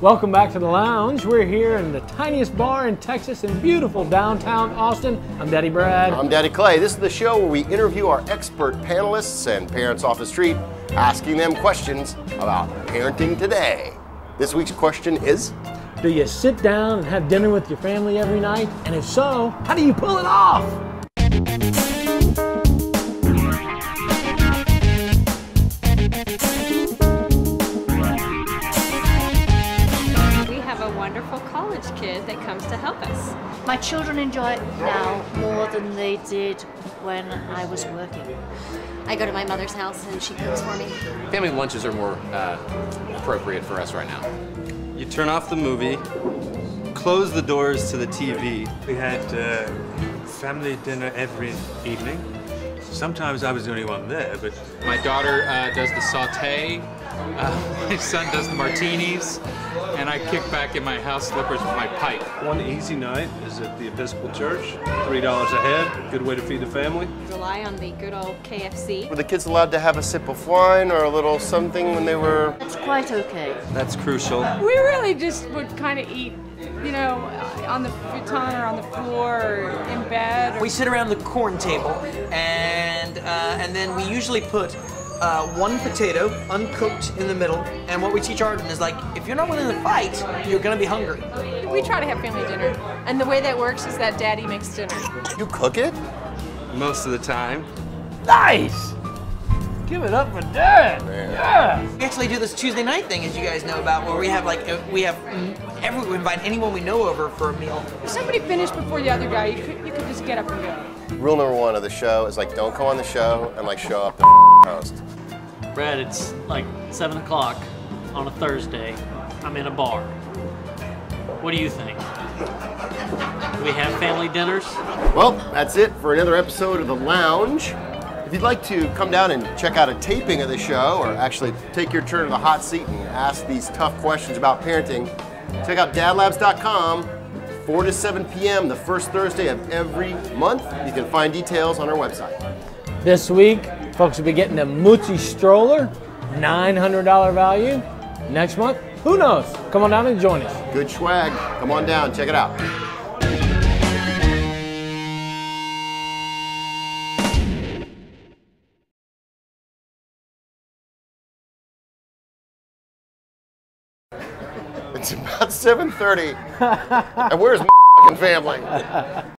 Welcome back to the lounge. We're here in the tiniest bar in Texas in beautiful downtown Austin. I'm Daddy Brad. I'm Daddy Clay. This is the show where we interview our expert panelists and parents off the street, asking them questions about parenting today. This week's question is Do you sit down and have dinner with your family every night? And if so, how do you pull it off? A college kid that comes to help us. My children enjoy it now more than they did when I was working. I go to my mother's house and she cooks for me. Family lunches are more uh, appropriate for us right now. You turn off the movie, close the doors to the TV. We had uh, family dinner every evening. Sometimes I was the only one there, but My daughter uh, does the saute, uh, my son does the martinis, and I kick back in my house slippers with my pipe. one easy night is at the Episcopal Church. Three dollars a head, good way to feed the family. Rely on the good old KFC. Were the kids allowed to have a sip of wine or a little something when they were That's quite okay. That's crucial. We really just would kind of eat, you know, on the futon or on the floor or in bed. Or We sit around the corn table, and uh, and then we usually put uh, one potato uncooked in the middle. And what we teach Arden is like, if you're not willing to fight, you're gonna be hungry. we try to have family dinner. And the way that works is that daddy makes dinner. you cook it? Most of the time. Nice! Give it up for Dad! Yeah! We actually do this Tuesday night thing, as you guys know about, where we have like we have every we invite anyone we know over for a meal. If somebody finished before the other guy, you could, you could just get up and go. Rule number one of the show is like don't come on the show and like show up the host. Brad, it's like 7 o'clock on a Thursday. I'm in a bar. What do you think? Do we have family dinners? Well, that's it for another episode of The Lounge. If you'd like to come down and check out a taping of the show or actually take your turn to the hot seat and ask these tough questions about parenting, check out dadlabs.com, 4 to 7 p.m. the first Thursday of every month. You can find details on our website. This week, folks will be getting the Mutsy stroller, $900 value. Next month, who knows? Come on down and join us. Good swag. Come on down, check it out. It's about 7:30, and where's my family?